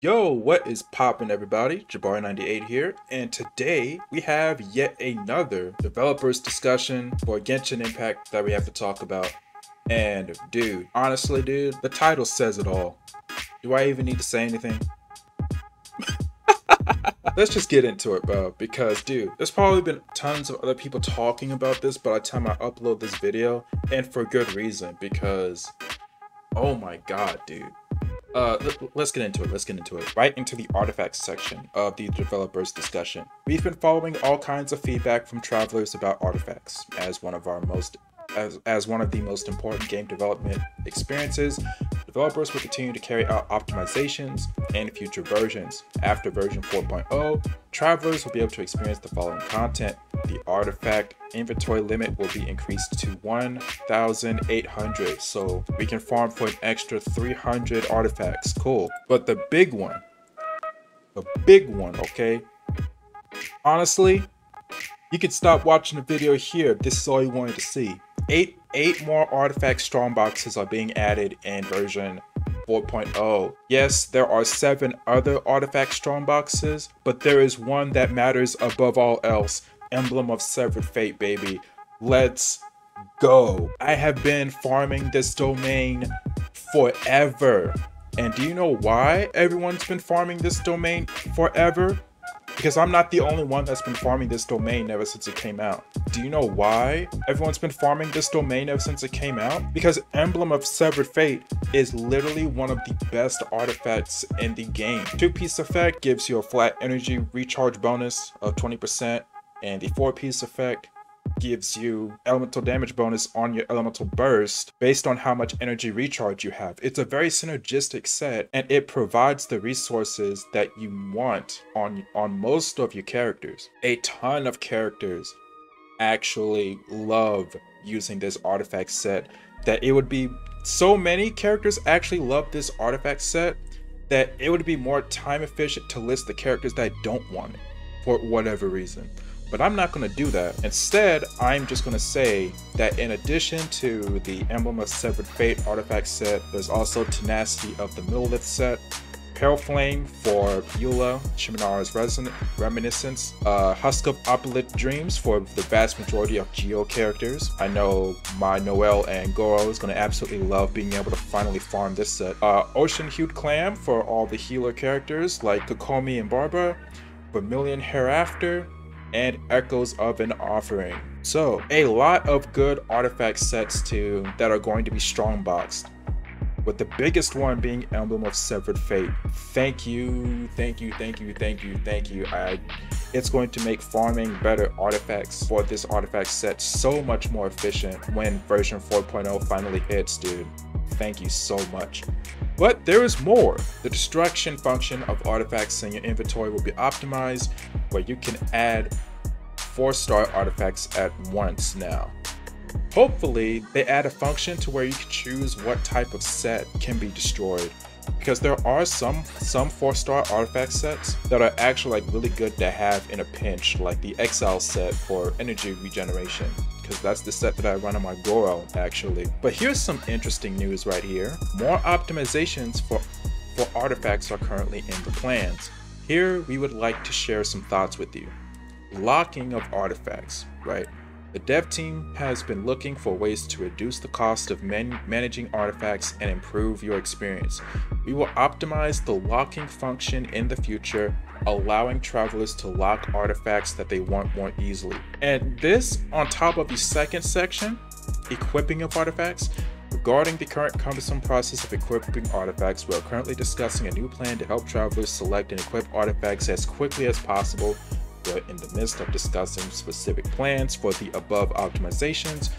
Yo, what is poppin' everybody? Jabari98 here, and today we have yet another developers discussion for Genshin Impact that we have to talk about. And dude, honestly dude, the title says it all. Do I even need to say anything? Let's just get into it, bro, because dude, there's probably been tons of other people talking about this by the time I upload this video, and for good reason, because oh my god, dude uh, let's get into it. Let's get into it. Right into the artifacts section of the developers discussion. We've been following all kinds of feedback from travelers about artifacts as one of our most as, as one of the most important game development experiences, developers will continue to carry out optimizations in future versions. After version 4.0, travelers will be able to experience the following content. The artifact inventory limit will be increased to 1,800, so we can farm for an extra 300 artifacts. Cool. But the big one, the big one, okay? Honestly, you can stop watching the video here this is all you wanted to see. Eight, eight more artifact strong boxes are being added in version 4.0. Yes, there are seven other artifact strong boxes, but there is one that matters above all else. Emblem of Severed Fate, baby. Let's go. I have been farming this domain forever. And do you know why everyone's been farming this domain forever? because I'm not the only one that's been farming this domain ever since it came out. Do you know why everyone's been farming this domain ever since it came out? Because Emblem of Severed Fate is literally one of the best artifacts in the game. Two piece effect gives you a flat energy recharge bonus of 20% and the four piece effect gives you elemental damage bonus on your elemental burst based on how much energy recharge you have. It's a very synergistic set and it provides the resources that you want on, on most of your characters. A ton of characters actually love using this artifact set that it would be so many characters actually love this artifact set that it would be more time efficient to list the characters that don't want it for whatever reason. But I'm not going to do that. Instead, I'm just going to say that in addition to the Emblem of Severed Fate artifact set, there's also Tenacity of the Millelith set, Pale Flame for Eula, Shimenawa's Reminiscence, uh, Husk of Opulent Dreams for the vast majority of Geo characters. I know my Noelle and Goro is going to absolutely love being able to finally farm this set. Uh, Ocean Hued Clam for all the healer characters like Kokomi and Barbara, Vermilion Hereafter, and Echoes of an Offering. So, a lot of good artifact sets too that are going to be strong boxed. With the biggest one being Emblem of Severed Fate. Thank you, thank you, thank you, thank you, thank you. I it's going to make farming better artifacts for this artifact set so much more efficient when version 4.0 finally hits, dude. Thank you so much. But there is more. The destruction function of artifacts in your inventory will be optimized where you can add 4-star artifacts at once now. Hopefully, they add a function to where you can choose what type of set can be destroyed. Because there are some some 4-star artifact sets that are actually like really good to have in a pinch, like the Exile set for energy regeneration because that's the set that I run on my Goro actually. But here's some interesting news right here. More optimizations for, for artifacts are currently in the plans. Here we would like to share some thoughts with you. Locking of artifacts, right? The dev team has been looking for ways to reduce the cost of man managing artifacts and improve your experience. We will optimize the locking function in the future allowing travelers to lock artifacts that they want more easily. And this on top of the second section, equipping of artifacts, Regarding the current cumbersome process of equipping artifacts, we are currently discussing a new plan to help travelers select and equip artifacts as quickly as possible we're in the midst of discussing specific plans for the above optimizations.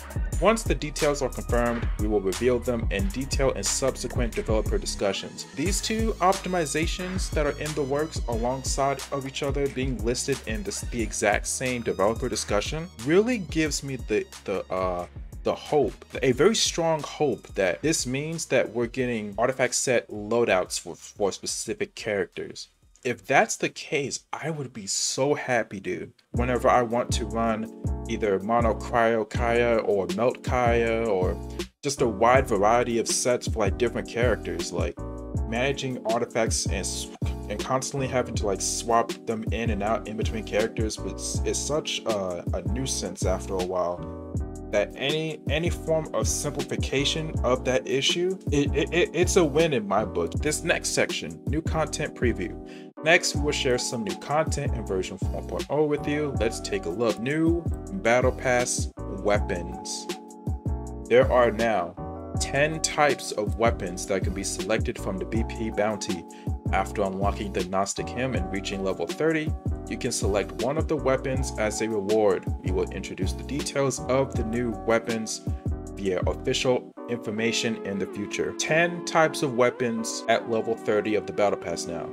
Once the details are confirmed, we will reveal them in detail in subsequent developer discussions. These two optimizations that are in the works alongside of each other being listed in this, the exact same developer discussion really gives me the, the uh, the hope, a very strong hope that this means that we're getting artifact set loadouts for, for specific characters if that's the case, I would be so happy, dude. Whenever I want to run either Mono Cryo Kaeya or Melt Kaeya or just a wide variety of sets for like different characters, like managing artifacts and and constantly having to like swap them in and out in between characters is, is such a, a nuisance after a while that any any form of simplification of that issue it, it, it's a win in my book. This next section new content preview. Next we will share some new content in version 4.0 with you. Let's take a look. New battle pass weapons. There are now 10 types of weapons that can be selected from the BP bounty. After unlocking the Gnostic Hymn and reaching level 30, you can select one of the weapons as a reward. We will introduce the details of the new weapons via official information in the future. 10 types of weapons at level 30 of the Battle Pass now.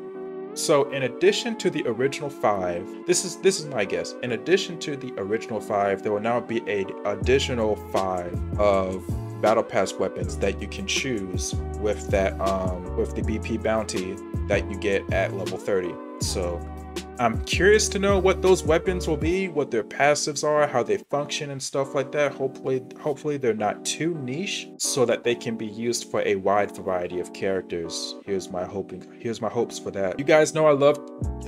So in addition to the original five, this is this is my guess. In addition to the original five, there will now be a additional five of battle pass weapons that you can choose with that um, with the BP bounty that you get at level 30. So I'm curious to know what those weapons will be, what their passives are, how they function and stuff like that. Hopefully, hopefully they're not too niche so that they can be used for a wide variety of characters. Here's my hoping. Here's my hopes for that. You guys know I love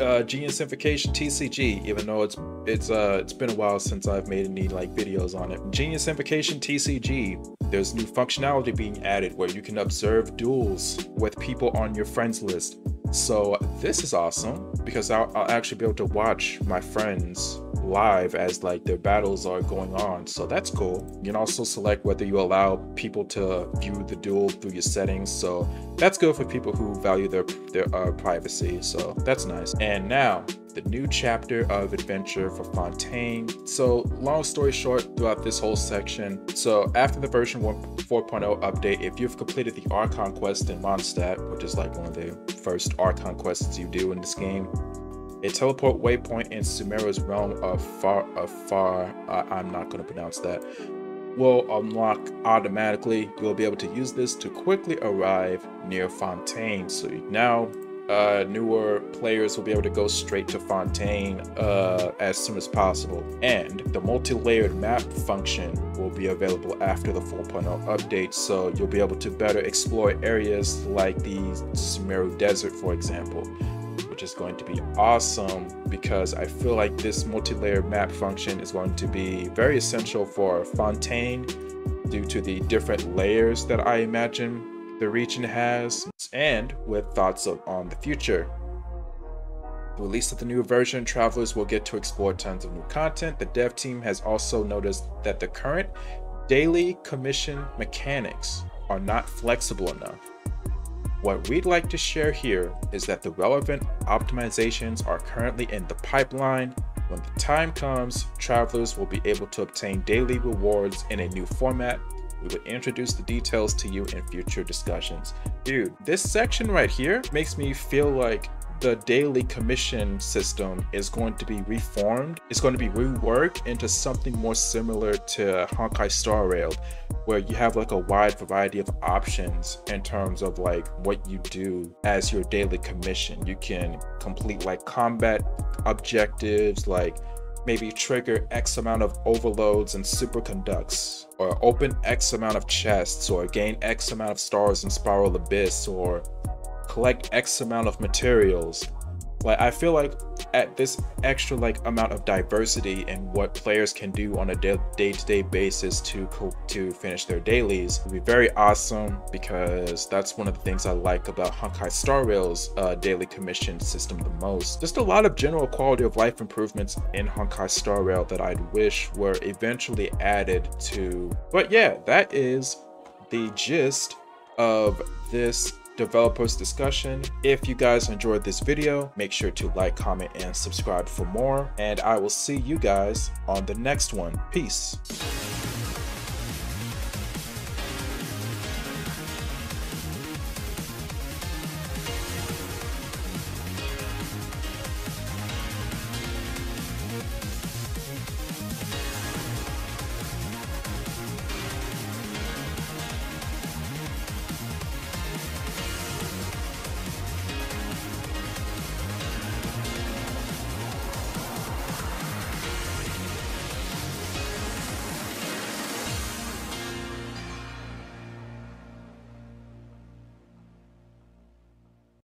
uh, Genius Invocation TCG, even though it's it's uh it's been a while since I've made any like videos on it. Genius Invocation TCG. There's new functionality being added where you can observe duels with people on your friends list so this is awesome because I'll, I'll, actually be able to watch my friends live as like their battles are going on. So that's cool. You can also select whether you allow people to view the duel through your settings. So that's good for people who value their their uh, privacy. So that's nice. And now the new chapter of adventure for Fontaine. So, long story short, throughout this whole section, so after the version 4.0 update, if you've completed the Archon quest in Mondstadt, which is like one of the first Archon quests you do in this game, a teleport waypoint in Sumeru's realm of far, of far, uh, I'm not going to pronounce that, will unlock automatically. You'll be able to use this to quickly arrive near Fontaine. So now uh, newer players will be able to go straight to Fontaine uh, as soon as possible. And the multi-layered map function will be available after the 4.0 update, so you'll be able to better explore areas like the Sumeru Desert, for example, which is going to be awesome because I feel like this multi-layered map function is going to be very essential for Fontaine due to the different layers that I imagine the region has, and with thoughts on the future. The release of the new version, travelers will get to explore tons of new content. The dev team has also noticed that the current daily commission mechanics are not flexible enough. What we'd like to share here is that the relevant optimizations are currently in the pipeline. When the time comes, travelers will be able to obtain daily rewards in a new format we would introduce the details to you in future discussions. Dude, this section right here makes me feel like the daily commission system is going to be reformed. It's going to be reworked into something more similar to Honkai Star Rail, where you have like a wide variety of options in terms of like what you do as your daily commission. You can complete like combat objectives, like maybe trigger X amount of overloads and superconducts, or open X amount of chests, or gain X amount of stars in Spiral Abyss, or collect X amount of materials. Like I feel like at this extra like amount of diversity in what players can do on a day-to-day basis to to finish their dailies would be very awesome because that's one of the things I like about Honkai Star Rail's uh, daily commission system the most. Just a lot of general quality of life improvements in Honkai Star Rail that I'd wish were eventually added to. But yeah, that is the gist of this developers discussion. If you guys enjoyed this video, make sure to like, comment, and subscribe for more. And I will see you guys on the next one. Peace.